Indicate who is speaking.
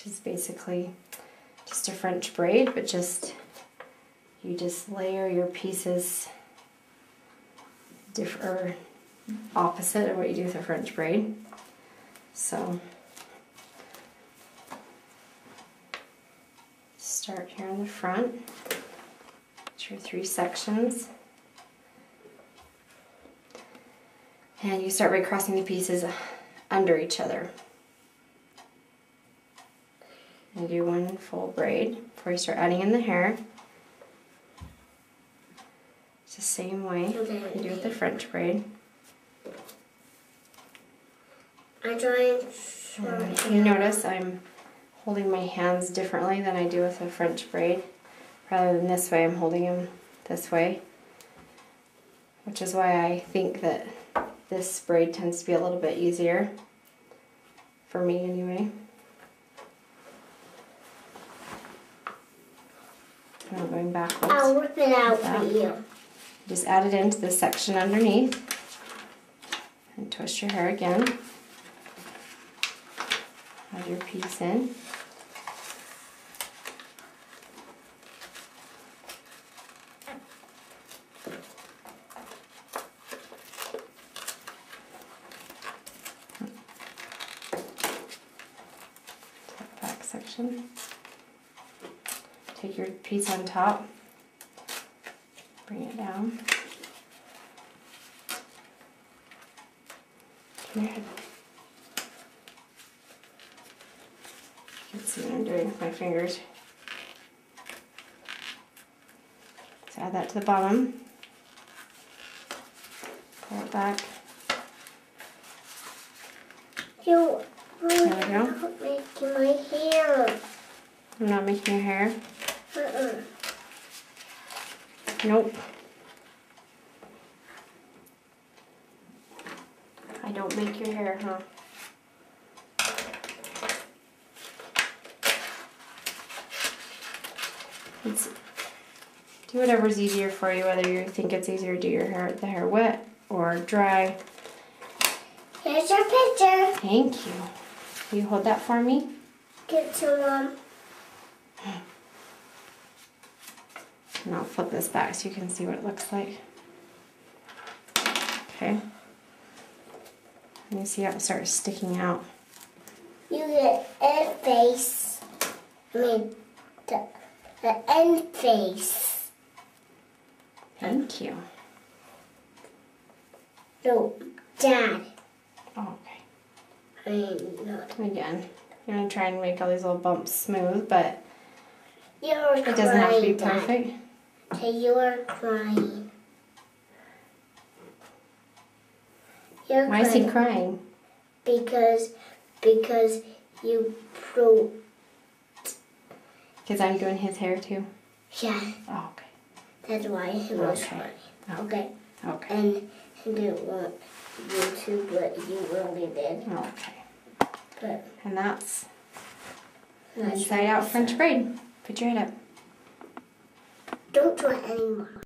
Speaker 1: which is basically just a French braid, but just you just layer your pieces different opposite of what you do with a French braid. So start here in the front. Your three sections. And you start by crossing the pieces under each other. And do one full braid before you start adding in the hair. It's the same way you do with the French braid.
Speaker 2: I try
Speaker 1: and you notice I'm holding my hands differently than I do with a French braid. Rather than this way, I'm holding them this way. Which is why I think that this braid tends to be a little bit easier. For me anyway. Going backwards.
Speaker 2: I'll rip it out for you.
Speaker 1: Just add it into the section underneath. And twist your hair again. Add your piece in. Back section. Take your piece on top, bring it down. Come here. You can see what I'm doing with my fingers. So add that to the bottom. Pull it back.
Speaker 2: You
Speaker 1: There we go.
Speaker 2: making my hair.
Speaker 1: I'm not making your hair.
Speaker 2: Uh-uh.
Speaker 1: Nope. I don't make your hair, huh? It's, do whatever's easier for you, whether you think it's easier to do your hair, the hair wet or dry.
Speaker 2: Here's your picture.
Speaker 1: Thank you. Will you hold that for me?
Speaker 2: Give it to mom.
Speaker 1: Um, And I'll flip this back so you can see what it looks like. Okay. And you see how it starts sticking out.
Speaker 2: You get a face. I mean, the, the end face.
Speaker 1: Thank you.
Speaker 2: No, Dad.
Speaker 1: Oh, okay.
Speaker 2: I mean, not.
Speaker 1: Again, you're gonna try and make all these little bumps smooth, but
Speaker 2: You're
Speaker 1: it doesn't have to be
Speaker 2: crying, Dad.
Speaker 1: Perfect.
Speaker 2: You are crying. You're
Speaker 1: Why is he crying?
Speaker 2: because because you broke.
Speaker 1: Because I'm doing his hair too.
Speaker 2: Yeah,
Speaker 1: Oh, okay.
Speaker 2: that's why he was
Speaker 1: Okay.
Speaker 2: crying. Okay,
Speaker 1: Okay.
Speaker 2: and he didn't want you to, but you really did.
Speaker 1: Okay.
Speaker 2: But
Speaker 1: And that's
Speaker 2: that's
Speaker 1: inside out French braid. Put your head up.
Speaker 2: Don't do it anymore.